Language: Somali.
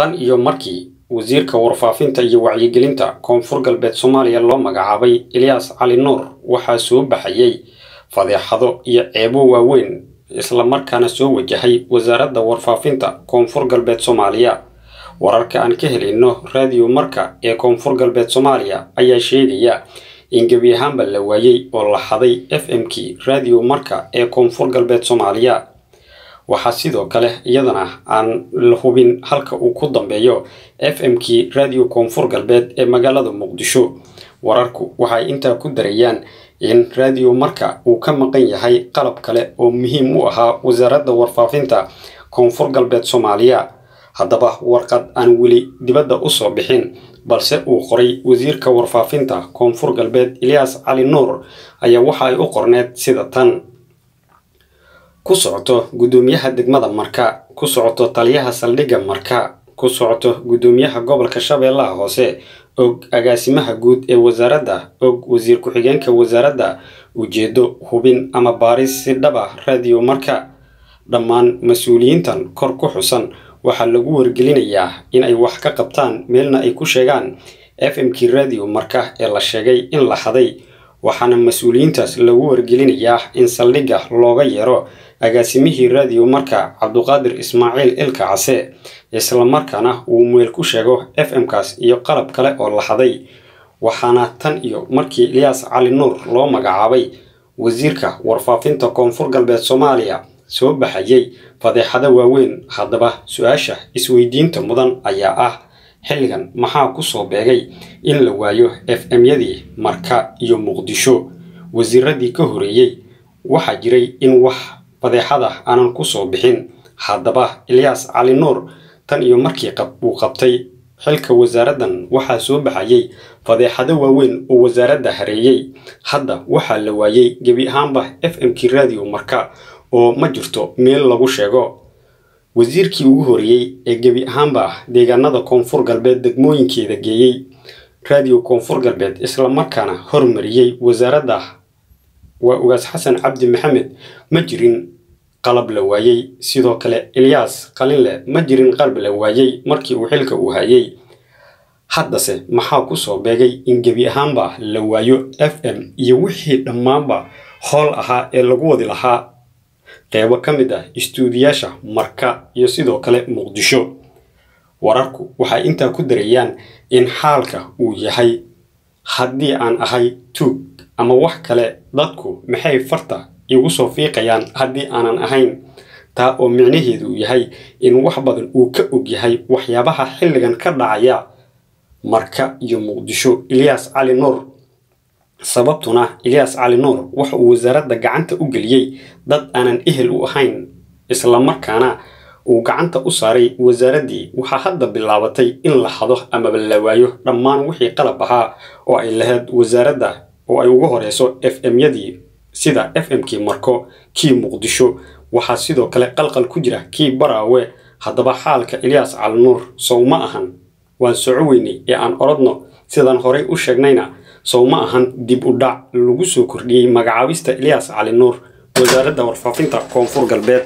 tan iyo markii wasiirka warfaafinta iyo wacyigelinta koonfur galbeed soomaaliya loo magacaabay elyaas cali nuur waxaa soo baxayay fadeexado iyo ceebo waaweyn islamarkaana soo wajahay wasaaradda warfaafinta koonfur galbeed soomaaliya. Wararka aan ka helayno raadiyo marka ee koonfur galbeed soomaaliya ayaa sheegaya in gebi ahaanba la waayey oo la xaday f m k raadiyo marka ee koonfur galbeed soomaaliya waxaa sidoo kale iyadana aan la hubin halka uu ku dambeeyo f m k radio koonfur galbeed ee magaalada muqdisho. Wararku waxay intaa ku darayaan in raadiyo marka uu ka maqan yahay qalab kale oo muhiim u ahaa wasaaradda warfaafinta koonfur galbeed soomaaliya. Haddaba warqad aan weli dibadda u soo bixin balse uu qoray wasiirka warfaafinta koonfur galbeed elyaas cali nuur ayaa waxa ay u qorneed sida tan ku socoto guddoomiyaha degmada marka ku socoto taliyaha saldhigga marka ku socoto guddoomiyaha gobolka shabeellaha hoose og agaasimaha guud ee wasaaradda og wasiir ku-xigeenka wasaaradda ujeedo hubin ama baaris si dhaba raadiyo marka. Dhammaan mas'uuliyiintan kor ku xusan waxaa lagu wargelinayaa in ay wax ka qabtaan meelna ay ku sheegaan f m k radio marka ee la sheegay in la haday waxaana mas'uuliyiintaas lagu wargelinayaa in saldhigga looga yeero agaasimihii raadiyo marka cabduqaadir ismaaciil ilka case islamarkaana uu meel ku sheego f m-kaas iyo qalab kale oo la haday. Waxaana tan iyo markii elyaas cali nuur loo magacaabay wasiirka warfaafinta koonfur galbeed soomaaliya soo baxayay fadeexado waaweyn. Haddaba su'aasha isweydiinta mudan ayaa ah xilligan maxaa ku soo beegay in la waayo f m-yadii marka iyo muqdisho? Wasiiradii ka horeeyey waxaa jiray in wax fadeexada aanan ku soo bixin. Haddaba elyaas cali nuur tan iyo markii uu qabtay xilka wasaaraddan waxaa soo baxayay fadeexado waaweyn oo wasaaradda hareeyey hadda waxaa la waayey gebi ahaanba f m k radio marka oo ma jirto meel lagu sheego. Wasiirkii ugu horeeyey ee gebi ahaanba deegaanada koonfur galbeed degmooyinkeeda geeyey radio koonfur galbeed islamarkaana hormariyey wasaaradda waa ugaas xasan cabdi maxamed ma jirin qalab la waayey sidoo kale elyaas qalinle ma jirin qalab la waayey markii uu xilka uu hayay. Haddase maxaa ku soo beegay in gebi ahaanba la waayo f m iyo wixii dhammaanba howl ahaa ee lagu wadi lahaa? Qeybo ka mid ah istuudiyaasha marka iyo sidoo kale muqdisho. Wararku waxay intaa ku darayaan in xaalka uu yahay. Haddii aan ahay tuug ama wax kale dadku maxay farta igu soo fiiqayaan haddii aanan ahayn? Taa oo micnaheedu yahay in wax badan uu ka og yahay waxyaabaha xilligan ka dhacaya marka iyo muqdisho. Elyaas cali nuur sababtuna elyaas cali nuur waxa uu wasaaradda gacanta u geliyey dad aanan ehel u ahayn islamarkaana uu gacanta u saaray wasaaraddii waxaa hadda bilaabatay in la hado amaba la waayo dhammaan wixii qalab ahaa oo ay lahayd wasaaradda oo ay ugu horeyso f m-yadii sida f m kii marko kii muqdisho waxaa sidoo kale qalqal ku jira kii baraawe. Haddaba xaalka elyaas cali nuur sow ma ahan waan soco weynay ee aan orodno sidaan horey u sheegnayna sow ma ahan dib u dhac lagu soo kordhiyey magacaabista elyaas cali nuur wasaaradda warfaafinta koonfur galbeed